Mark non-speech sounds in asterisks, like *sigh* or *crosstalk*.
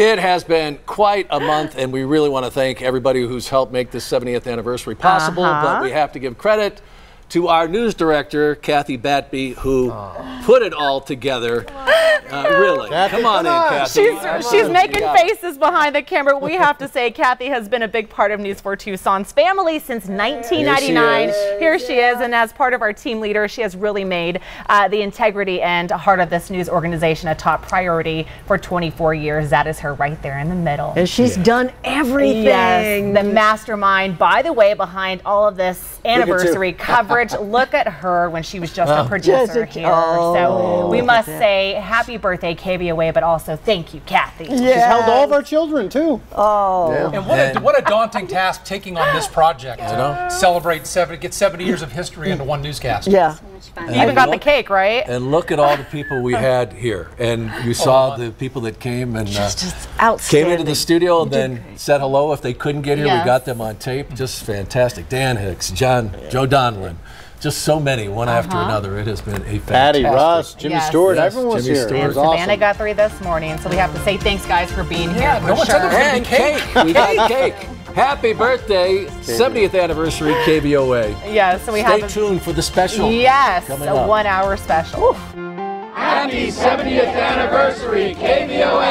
It has been quite a month, and we really want to thank everybody who's helped make this 70th anniversary possible. Uh-huh. But we have to give credit to our news director, Kathy Batby, who put it all together. Uh, really. Kathy, come on come on. in, Kathy. She's, Come she's on. making Yeah. faces behind the camera. We have to say, Kathy has been a big part of News 4 Tucson's family since 1999. Here she is, and as part of our team leader, she has really made uh, the integrity and heart of this news organization a top priority for 24 years. That is her right there in the middle. And she's done everything. Yes, the mastermind, by the way, behind all of this anniversary coverage. Look at her when she was just a producer Jessica. here. Oh, so we must say happy birthday, KVOA, but also thank you, Kathy. She's held all of our children too. Oh. And what a, what a daunting task taking on this project to celebrate 70, get 70 years of history into one newscast. Yeah. You even got the cake, right? And look at all the people we *laughs* had here. And you saw the people that came and uh, Just came into the studio and then said hello. If they couldn't get here, Yes. we got them on tape. Just fantastic. Dan Hicks, John, Joe Donlin, just so many, one after uh-huh. another. It has been a fantastic. Patty, Russ, Jimmy Yes. Stewart, Yes, everyone was Jimmy here. Stewart. And Savannah awesome. got three this morning, so we have to say thanks, guys, for being here. no for one said there was sure. gonna And cake. We got cake. Happy birthday, 70th anniversary KVOA. Yes, so we Stay have. a- tuned for the special. Yes, a up. one-hour special. Happy 70th anniversary, KVOA!